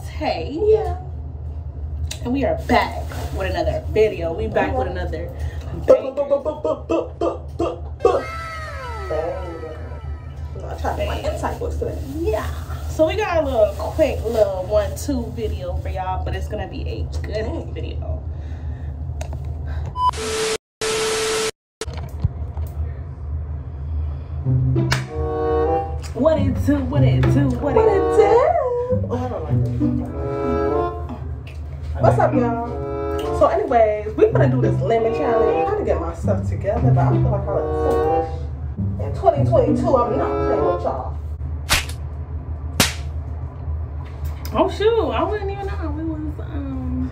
Tay. Yeah. And we are back with another video. We back with another. I tried to my inside voice today. Yeah. So we got a little quick little one-two video for y'all, but it's gonna be a good video. What it do? What it do? What What it What's up, y'all? So, anyways, we're gonna do this lemon challenge. I'm trying to get myself together, but I feel like I look foolish. In 2022, I'm not playing with y'all. Oh shoot! I wouldn't even know it was um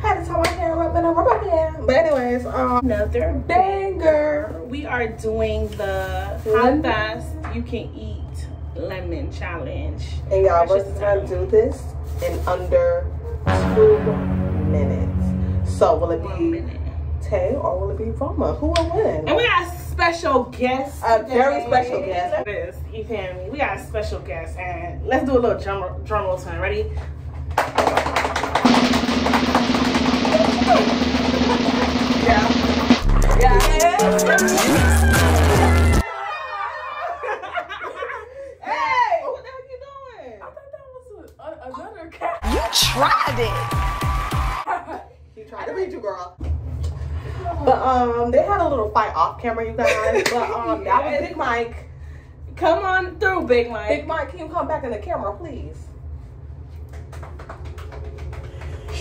Had to tie my hair up in a rubber band. But anyways, um, another banger. We are doing the how fast you can eat lemon challenge. And y'all, we're gonna do this in under two minutes. So, will it be. Tay or will it be Roma? Who will win? And we got a special guest. A very special guest. This, you feel me? We got a special guest, and let's do a little drum drum roll time. Ready? Yeah. Yeah. hey! Um, they had a little fight off camera, you guys. But um, that was Big Mike. Come on through, Big Mike. Big Mike, can you come back in the camera, please?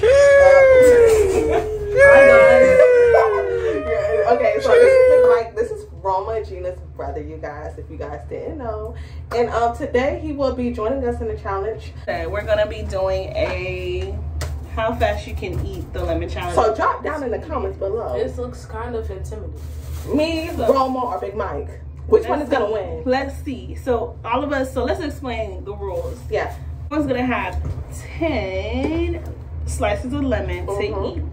Yeah, okay, so this is Big Mike. This is Roma Gina's brother, you guys, if you guys didn't know. And um, today he will be joining us in the challenge. Okay, we're gonna be doing a how fast you can eat the lemon challenge. So drop down in the comments below. This looks kind of intimidating. Me, Roma, or Big Mike. Which one is Let's gonna win? Let's see. So all of us. So let's explain the rules. Yeah. One's gonna have ten slices of lemon Mhm. to eat,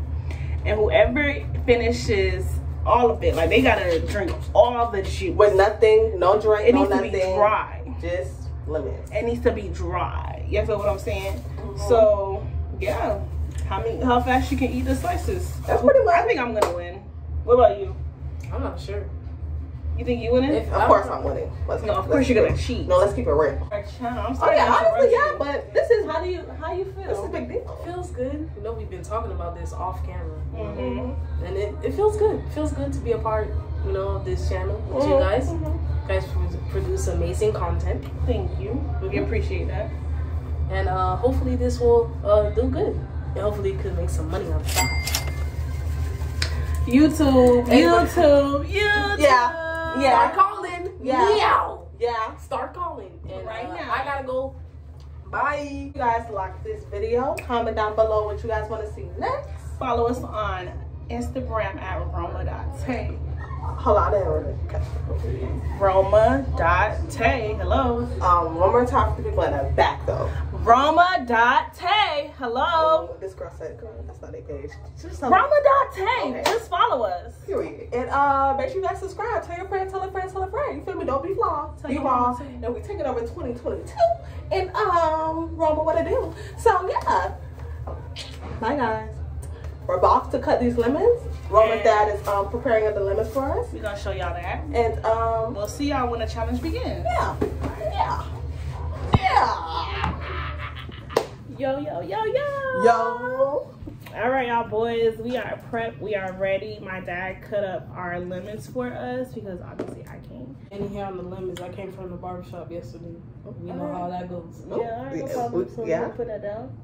and whoever finishes all of it, like they gotta drink all the juice. With nothing, no drink, it no needs to nothing. be dry. Just lemon. It needs to be dry. You feel what I'm saying? Mm-hmm. So yeah, how many? How fast you can eat the slices? That's pretty much. I think I'm gonna win. What about you? I'm not sure. You think you winning? If Of course I'm winning. Let's no, of let's course you're gonna cheat. No, let's keep it real. Our channel, I'm Oh sorry. yeah, I honestly, interrupted yeah, you. but this is How do you how you feel? this is a big deal. Feels good. You know, we've been talking about this off camera. Mm-hmm. And it, it feels good. It feels good to be a part, you know, of this channel with Mhm, you guys. mhm. You guys produce amazing content. Thank you. We Mm-hmm. appreciate that. And uh, hopefully this will uh, do good. And hopefully could make some money on the side. YouTube, YouTube, YouTube. Yeah, yeah. Start calling. Yeah. Meow. Yeah. Start calling. And Right uh, now. I gotta go. Bye. You guys like this video. Comment down below what you guys want to see next. Follow us on Instagram at Roma.tay. Hold on, I didn't really catch it. Roma.tay. Hello. Um, one more time for people in the back though. Roma.tay. Hello. This girl said, girl, that's not a page. Just tell Roma.tay. Okay. Just follow us. Period. And uh, make sure you guys subscribe. Tell your friend, tell a friend, tell a friend. You feel me? Don't be flawed. Tell your raw. And we take it over 2022. And um, Roma, what to do? So yeah. Bye guys. We're off to cut these lemons. Roma's dad is um preparing the lemons for us. We're to show y'all that. And um, We'll see y'all when the challenge begins. yeah, yeah, yeah. Yo, yo, yo, yo. Yo. All right, y'all boys, we are prepped. We are ready. My dad cut up our lemons for us because obviously I can't. And here on the lemons, I came from the barbershop yesterday. We know how that goes. Oh, Yeah, all right, no yeah, problem. So yeah. we'll put that down.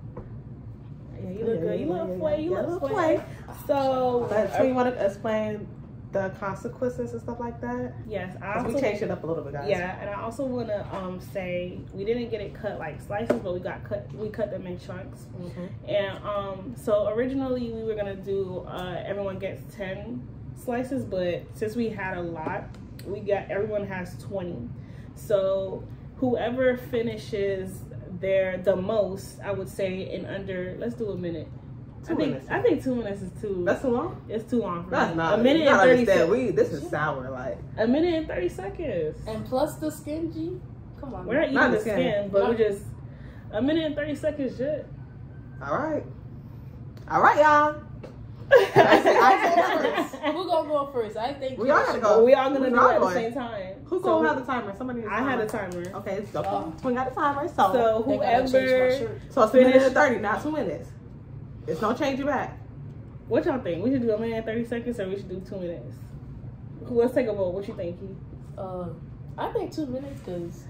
Yeah, you look Yeah, good. You yeah, look yeah, play. You Yeah, look look play. play. So, But so you want to explain the consequences and stuff like that? yes, I 'Cause we also, changed it up a little bit, guys. yeah, and I also want to um say we didn't get it cut like slices, but we got cut. We cut them in chunks. Mhm. And um, so originally we were gonna do uh, everyone gets ten slices, but since we had a lot, we got everyone has twenty. So whoever finishes there the most, I would say in under. Let's do a minute. Two I think minutes. I think two minutes is too. That's too long. it's too long for That's me. not a minute and thirty seconds. We this is sour. Like A minute and thirty seconds. And plus the skin G. Come on. We're not eating Not the the skin. skin, but Not- we just a minute and thirty seconds. Shit. all right, all right, y'all. I say Who gonna go first? I think We you all gotta should go. But we all gonna We do it at the same time. Who's So gonna have the timer? Somebody. needs I had a timer. timer. Okay, so Oh. Twin got the timer. So So Think I gotta change my whoever, so it's a minute and thirty, not two minutes. It's no change you back. what y'all think? We should do a minute and thirty seconds, or we should do two minutes? Let's take a vote. What you think, Keith? Uh, I think two minutes because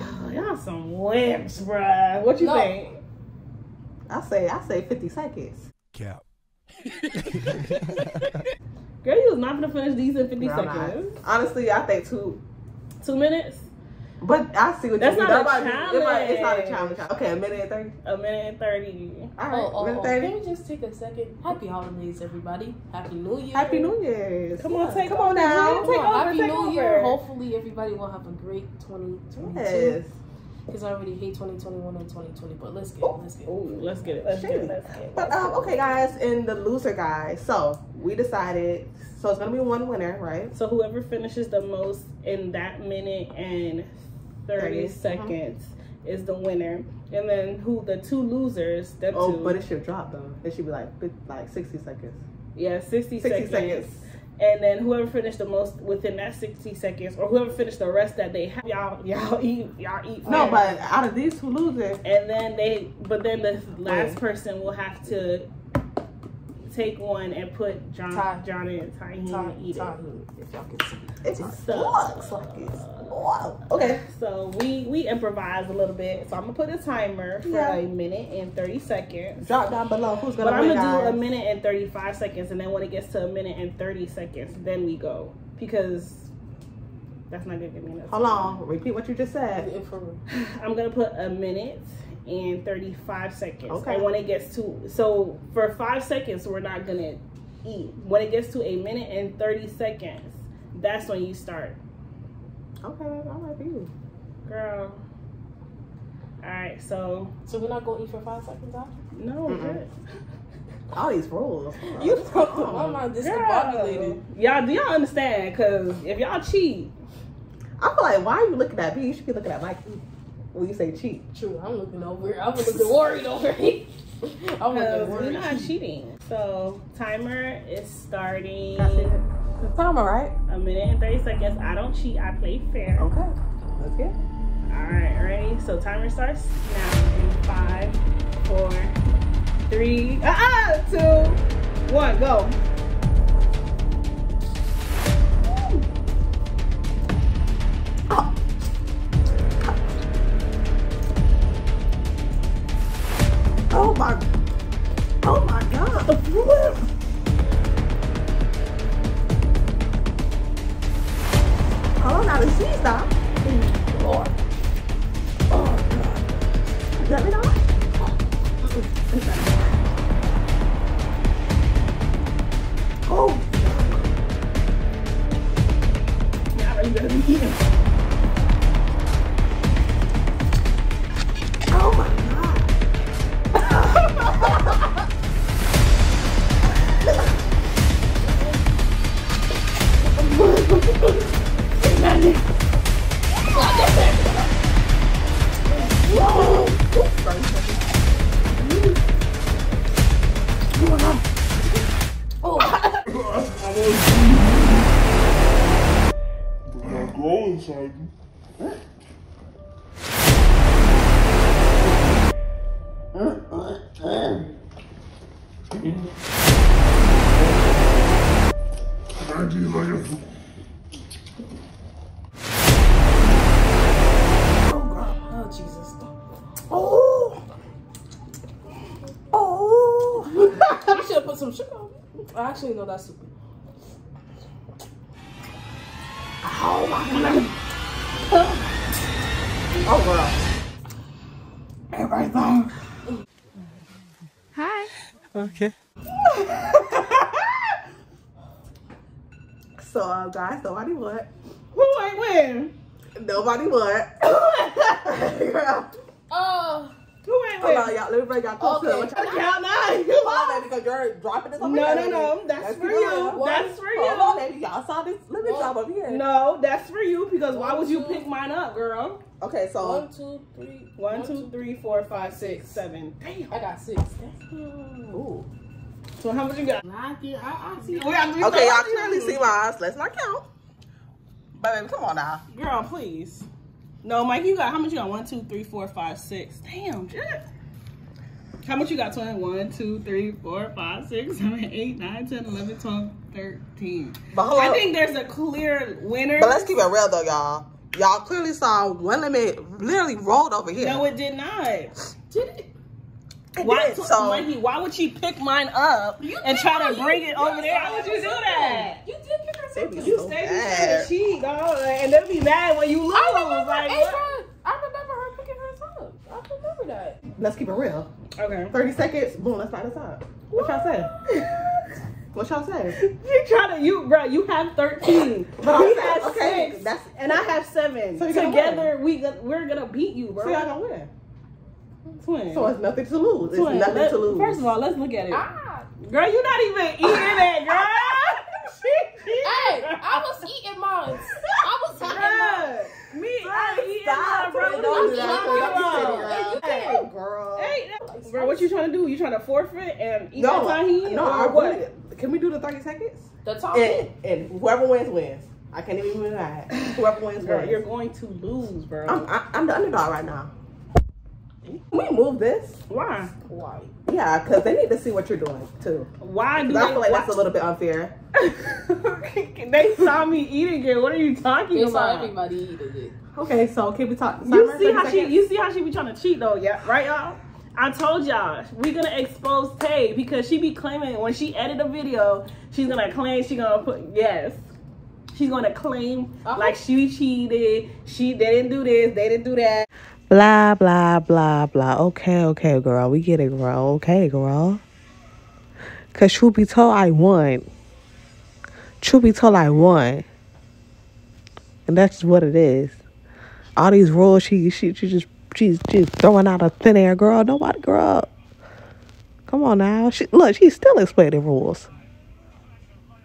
Oh, y'all some wimps, bruh. What you No. think? I say I say fifty seconds. Cap. Girl, you was not gonna finish these in fifty Girl, seconds. Honestly, I think two. Two minutes? But I see what That's you mean. not a That might be- it might- It's not a challenge. challenge. Okay, a minute and thirty. A minute and thirty. All right, oh, oh, minute oh, thirty. can we just take a second? Happy holidays, everybody. Happy New Year. Happy New Year. Come on, take Come on now. Jen. Come Take on, over, Happy take New over. Year. Hopefully, everybody will have a great 2022. Yes. Because I already hate 2021 and 2020. But let's get it. Let's get it. Ooh, let's get it. Let's get it. Let's get it. But um, okay, guys, in the loser guys, so we decided. So it's gonna be one winner, right? So whoever finishes the most in that minute and 30 30, uh-huh. seconds is the winner. And then who the two losers, them Oh, two. but it should drop though. It should be like like sixty seconds. yeah, 60, 60 seconds. seconds. And then whoever finished the most within that 60 seconds or whoever finished the rest that they have, y'all y'all eat y'all eat No, fair. but out of these two losers, and then they but then the last person will have to take one and put John Ty- John and Tahini Time, and eat it. time, if y'all can see. it So- looks like it's. Wow. Okay. So we we improvise a little bit. So I'm gonna put a timer for Yeah. a minute and 30 seconds. Drop down below who's gonna But I'm gonna do guys. a minute and 35 seconds, and then when it gets to a minute and 30 seconds, then we go because that's not gonna give me enough. Hold on. Repeat what you just said. If for real. I'm gonna put a minute and 35 seconds. Okay. And when it gets to so for five seconds, we're not gonna eat. When it gets to a minute and 30 seconds, that's when you start, Okay, all right for you. girl. All right, so So we're not going to eat for five seconds after? no, Mm-mm. All these rules. You my mind discombobulated. Girl, y'all, do y'all understand? Cause if y'all cheat, I'm like why are you looking at me? You should be looking at Mikey when you say cheat. True, I'm looking over here. I'm looking worried over here. I'm looking cause we're not cheating. So timer is starting. The timer, right? A minute and 30 seconds. I don't cheat. I play fair. Okay. Let's get. All right, ready? So timer starts now in five, four, three, ah, two, one, go. Oh my God. On now, the cheese stop. Lord. Oh God. Let me know. I do like a Oh, Jesus. Oh. Oh. oh you oh, should have put some sugar. I actually know that's stupid. Oh my God. Oh, oh girl. Hi. Okay. So uh, guys, nobody what? Who ain't win? Nobody what? girl. Oh, Who ain't Hold with? on, y'all. Let me bring y'all close to Okay. it. What y'all Count nine. Hold on, baby, because you're dropping this over No, here. no, baby. no. That's Let's for you. real. That's for Hold on, baby. Y'all saw this. Let me One. drop over here. No, that's for you because why would you two. pick mine up, girl? Okay, so One, two, three. One, two, three, four, five, six, seven. Damn. I got six. Ooh. So how much you got? I, I, I see. We got three Okay, y'all clearly see my eyes. Let's not count. But baby, come on now. Girl, please. No, Mike, you got how much you got? One, two, three, four, five, six. Damn, shit. How much you got, twin? One, two, three, four, five, six, seven, eight, nine, ten, eleven, twelve, thirteen. But hold I think there's a clear winner. But let's keep it real though, y'all. Y'all clearly saw one limit literally rolled over here. No, it did not. Did it? It Why, did, so Mikey, why would she pick mine up You and try know to you- bring it over there? How would you do that? You did pick her They something. be You so stay trying bad. to cheat, dog, and they'll be mad when you lose. I remember like, Ava. what? I remember her picking hers up. I remember that. let's keep it real. Okay. 30 seconds, boom, let's start this up. What y'all say? What y'all say? You trying to you, bro? You have thirteen. But he I'm has okay, six, that's- and I have seven. So you're Together, we we're gonna beat you, bro. So y'all gonna win. Twin. So it's nothing to lose. It's Twin, nothing let- to lose. First of all, let's look at it. Ah. Girl, you're not even eating it, girl. She- she- Hey, I was eating mine. I was eating mine. Bruh, Me, I ain't eating Stop, mine, bro. What don't are do you that, talking Twin. Don't be Hey, girl. Oh, girl. hey, that- bro, what you trying to do? You trying to forfeit and eat No, that tahini? no, I what? really, Can we do the 30 seconds? The top. And, and whoever wins, wins. I can't even win that. Whoever wins, Girl, wins. you're going to lose, bro. I'm, I, I'm the underdog right now. Can we move this? Why? Why? Yeah, because they need to see what you're doing, too. Why do 'Cause I they? feel like why- that's a little bit unfair. they saw me eating it. What are you talking They saw about? everybody eating it. Okay, so can we talk? You see 30 how she? You see how she be trying to cheat though, yeah? Right, y'all. I told y'all we gonna expose Tay because she be claiming when she edit a video, she's gonna claim she gonna put yes. She's gonna claim Uh-huh. like she cheated. She they didn't do this. They didn't do that. Blah, blah, blah, blah. Okay, okay, girl. We get it, girl. Okay, girl. Because truth be told, I won. Truth be told, I won. And that's what it is. All these rules, she, she, she just, she's just throwing out a thin air, girl. Nobody, girl. Come on now. She, look, she's still explaining rules.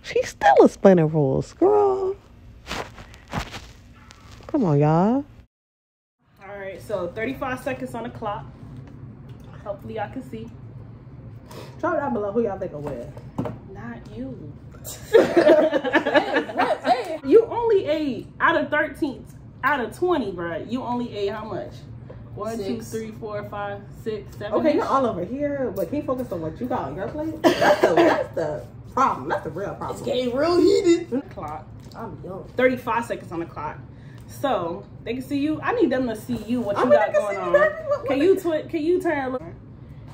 She's still explaining rules, girl. Come on, y'all. All right, so 35 seconds on the clock. Hopefully, I can see. Drop down below who y'all think will win. Not you. Hey, what? Hey. You only ate out of 13, out of 20, bro. You only ate how much? One, two, Six. three, four, five, six, seven. Okay, you're all over here, but can you focus on what you got on your plate? That's the, that's the problem. That's the real problem. It's getting real heated. clock. I'm young. 35 seconds on the clock. So they can see you. I need them to see you. What I you mean, got going on? me. What- Can what you twit? Can you turn?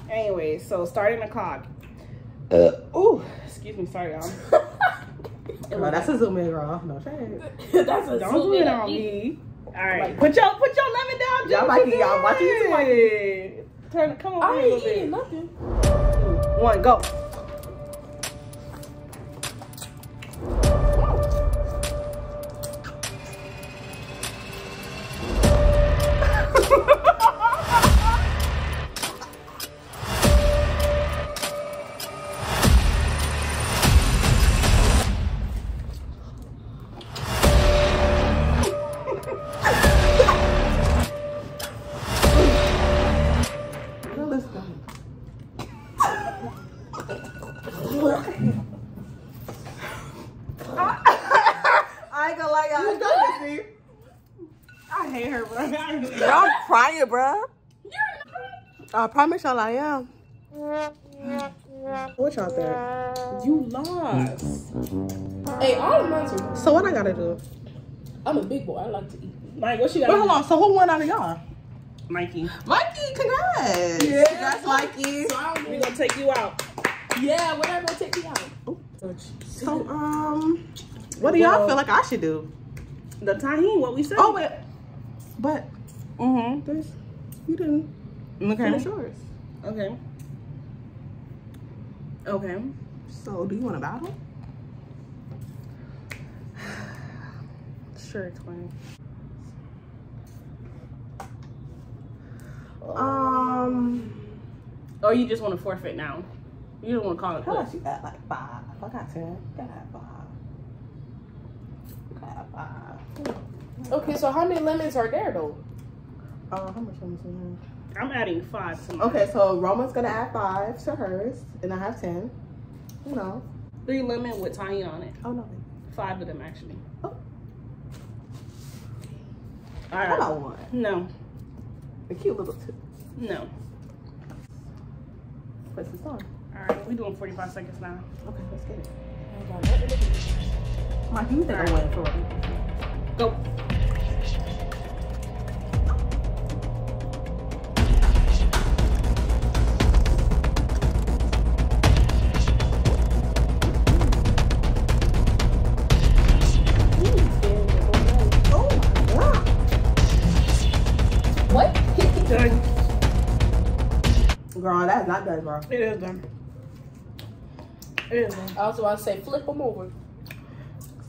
Anyway, so starting the clock. Uh, oh, excuse me. Sorry, y'all. Girl, that's a zoom in, girl. No shade. That's a Don't zoom do it in on me. All right, put your put your lemon down. Y'all Jim. like it, y'all watch it, watch it. Turn. Come on. I ain't eating nothing. One, go. Promise y'all I am. What y'all think? you lost. Hey, all don't mind to. So what I gotta do? I'm a big boy. I like to eat. Mike, what she got? But hold on, so who won out of y'all? Mikey. Mikey, congrats. Yeah. Congrats, Mikey. So I don't We really- gonna take you out. Yeah, whatever. Take you out. So, um, what do y'all Well- feel like I should do? The tahini, what we said. Oh, wait. But Mm-hmm. there's, you didn't Okay. finish yours. Okay. Okay. So, do you want to battle? Sure, twin. Um, Um, Or you just want to forfeit now? You don't want to call it how quits. much you got? Like five. I got ten. You gotta five. You gotta five. Okay, so how many lemons are there though? Uh, how much lemons we have? I'm adding five to mine. Okay, so Roma's gonna add five to hers, and I have ten. You know. Three lemon with tahini on it. Oh no. Five of them actually. Oh. All I right. got one. No, A cute little two. no. Press this on. All right, we doing 45 seconds now. Okay, let's get it. Mike, you think I'm waiting for real? Go. Done, bro. It is done. It is done. I was about to say flip them over.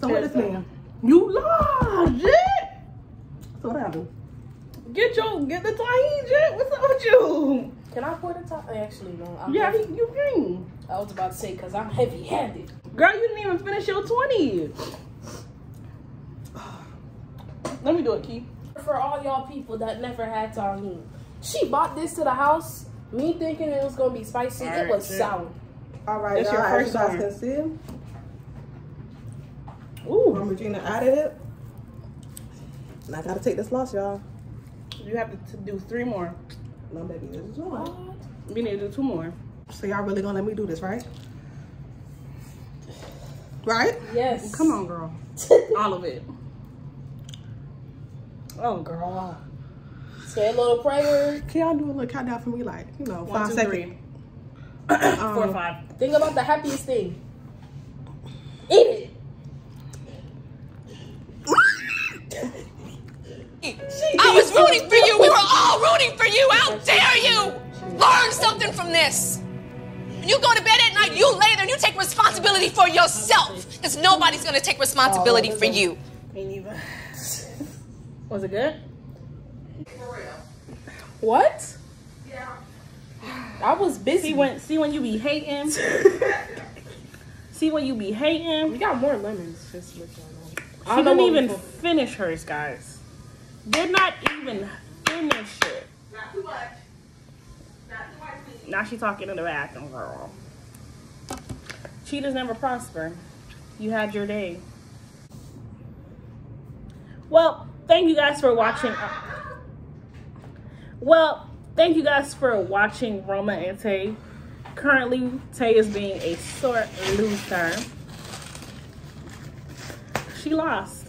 So what is Yes, this? You lost, shit. So what happened? Get your get the tahini, Jet. What's up with you? Can I pour the top? Oh, actually, no. I'm Yeah, heavy. he, you green. I was about to say because I'm heavy-handed. Girl, you didn't even finish your 20. Let me do it, Key. For all y'all people that never had tahini, she bought this to the house. Me thinking it was gonna be spicy. All it was shit. sour. All right, That's y'all, your as first you guys one. can see, Ooh. Mama Gina added it. And I gotta take this loss, y'all. You have to, to do three more. No, baby, this is one. We need to do two more. So y'all really gonna let me do this, right? Right? Yes. Come on, girl. All of it. Oh, girl. Say a little prayer. Can y'all do a little countdown for me, like, you know, One, five two, seconds? three. Um, Four, five. Think about the happiest thing. Eat it. I was rooting for you. We were all rooting for you. How dare you? Learn something from this. When you go to bed at night, you lay there and you take responsibility for yourself. Because nobody's going to take responsibility for you. Me neither. Was it good? What? Yeah. I was busy. See when see when you be hating. see when you be hating. we got more lemons. Just to let y'all. I She didn't even finish hers, guys. Did not even finish it. Not too much. Not too much, please. Now she talking in the bathroom, girl. Cheaters never prosper. You had your day. Well, thank you guys for watching. Well, thank you guys for watching Roma and Tay. Currently, Tay is being a sore loser. She lost.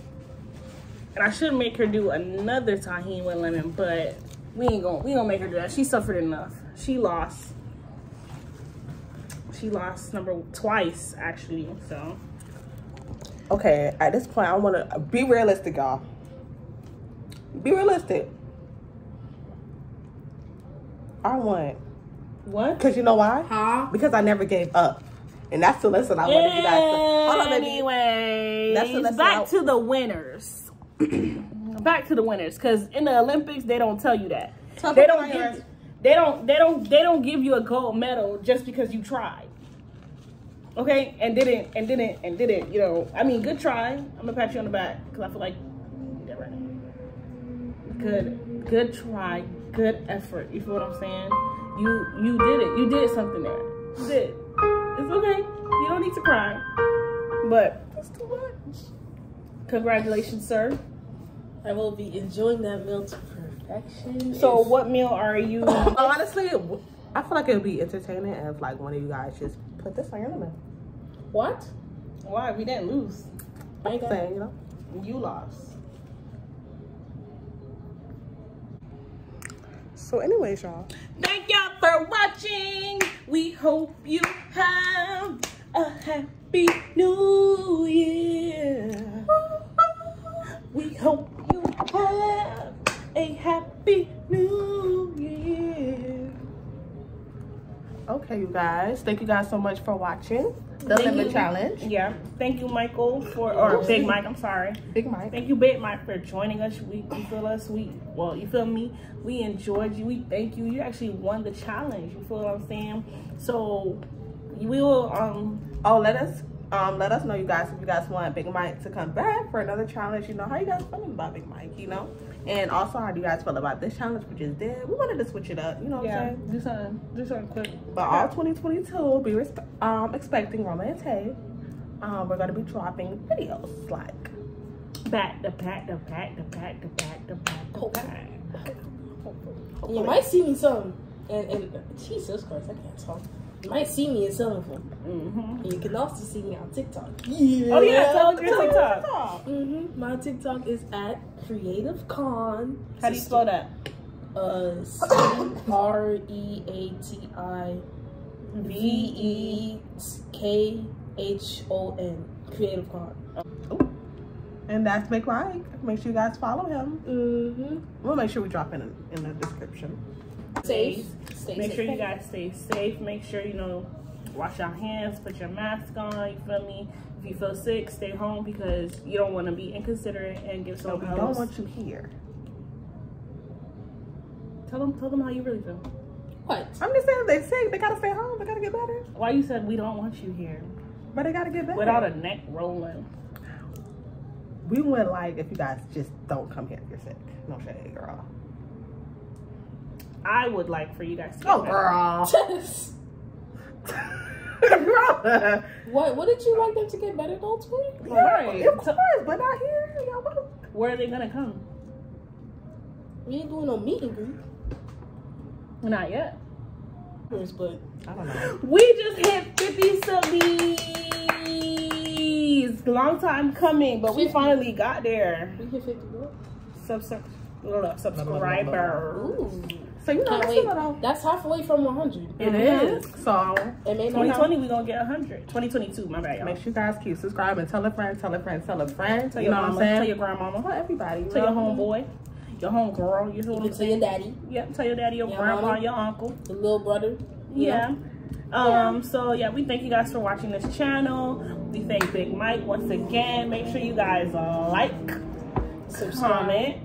And I should make her do another tahini with lemon, but we ain't gonna we gonna make her do that. She suffered enough. She lost. She lost number twice actually. So Okay, at this point, I wanna be realistic, y'all. Be realistic. I won. what? Cause you know why? Huh? Because I never gave up. And that's the lesson I wanted you guys to. Hold on, baby. Anyways, That's the lesson back to the winners. back to the winners, because in the Olympics they don't tell you that. Tell they don't how give, they don't they don't they don't give you a gold medal just because you tried. Okay, and didn't and didn't and didn't. You know, I mean, good try. I'm gonna pat you on the back because I feel like you did right. Good, good try, good effort. You feel what I'm saying? You you did it. You did something there. You did. It's okay. You don't need to cry. But that's too much. Congratulations, sir. I will be enjoying that meal to perfection. So, If- what meal are you? Honestly, I feel like it would be entertaining if like one of you guys just put this on your lemon. What? Why we didn't lose? I ain't got Saying, you know. You lost. So, anyways, y'all. Thank y'all for watching. We hope you have a happy new year. We hope you have a happy new year. Okay, you guys. Thank you guys so much for watching the Thank limit you. challenge. Yeah. Thank you, Michael, for or Big Mike. I'm sorry. Big Mike. Thank you, Big Mike, for joining us. We you feel us. We well, you feel me. We enjoyed you. We thank you. You actually won the challenge. You feel what I'm saying? So we will um Oh, let us um let us know, you guys, if you guys want Big Mike to come back for another challenge. You know how you guys feeling about Big Mike, you know, and also how do you guys feel about this challenge we just did? We wanted to switch it up, you know what yeah I'm saying? do something do something quick. But all 2022, be um expecting Roma and Tay. Um, we're gonna be dropping videos like back to back to back to back to back to back to back. You might see me some, and, and Jesus Christ, I can't talk. You might see me in some of them. Mm-hmm. And you can also see me on TikTok. Oh yeah, tell us your TikTok. Mm-hmm. My TikTok is at Creative Khon. How do you spell that? Uh, C R E A T I V E K H O N. Creative Khon. And that's Big Mike. Make sure you guys follow him. Mm-hmm. We'll make sure we drop it in, in the description. Safe. Stay Make safe. sure you guys stay safe. Make sure you know wash your hands, put your mask on. You feel me? If you feel sick, stay home because you don't want to be inconsiderate and give So we someone don't want you here. Tell them, tell them how you really feel. What? I'm just saying, they sick. They gotta stay home. They gotta get better. Why you said we don't want you here But they gotta get better. without a neck rolling? we wouldn't like if you guys just don't come here if you're sick. No shade, girl. I would like for you guys to. get Oh, better. girl. what? girl. What did you like them to get better though, Twin? Right. Of course, but not here. Y'all Where are they gonna come? We ain't doing no meet and greet. Not yet. But I don't know. We just hit 50 subbies. Long time coming, but we finally got there. we hit 50 what? Sub sub subscriber. Ooh. So you know, that's little. That's halfway from 100. It is. So It may not 2020, we gonna get 100. 2022, my bad, y'all. make sure you guys keep subscribing. Tell a friend. Tell a friend. Tell a friend. Tell you your know what I'm mama, saying? tell your grandmama, Tell everybody. tell your homeboy, your homegirl, you know what I'm to your daddy, Yep, tell your daddy, your Your grandma, mama. your uncle. the little brother. Yeah. Um, so yeah, we thank you guys for watching this channel. We thank Big Mike once again. Make sure you guys like, Subscribe. comment.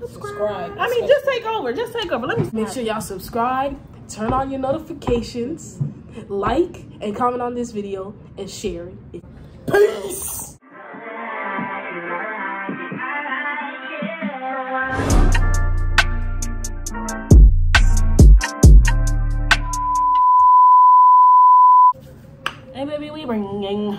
Subscribe. I mean, just take over. Just take over. Let me Make sure y'all subscribe, turn on your notifications, like, and comment on this video, and share it. Peace! Hey baby, we bringing.